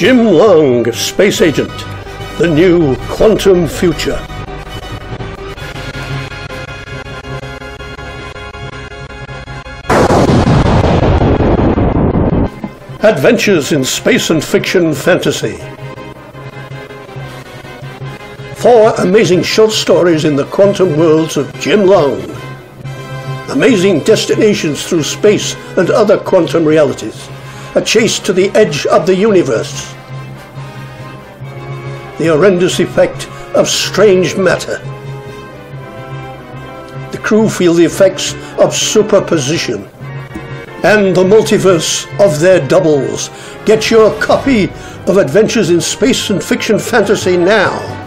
Jim Long, Space Agent, the new quantum future. Adventures in Space and Fiction Fantasy. Four amazing short stories in the quantum worlds of Jim Long. Amazing destinations through space and other quantum realities. A chase to the edge of the universe. The horrendous effect of strange matter. The crew feel the effects of superposition and the multiverse of their doubles. Get your copy of Adventures in Space and Fiction Fantasy now